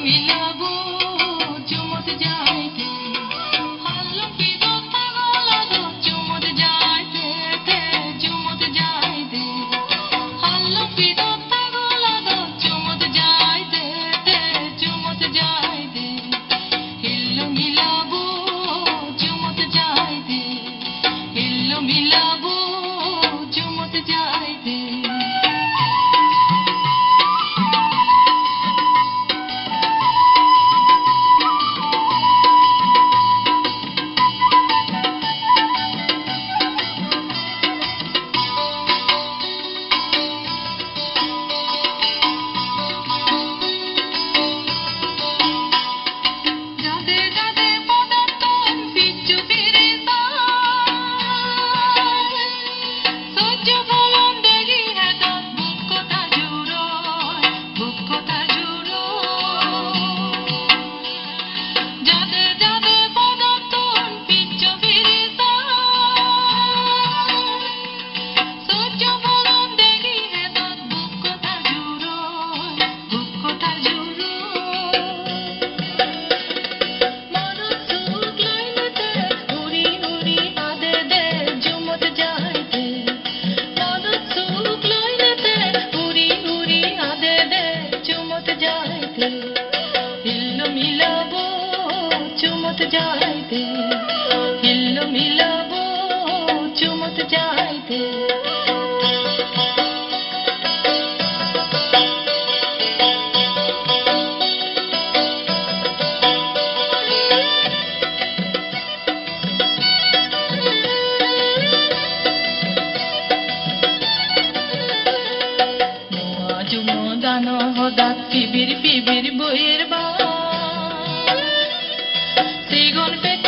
Lumina. চাইতে হিল্লো মিলাবো চুমতে চাইতে দানো হদাত পিবির পিবির বইয়ের বা gonna take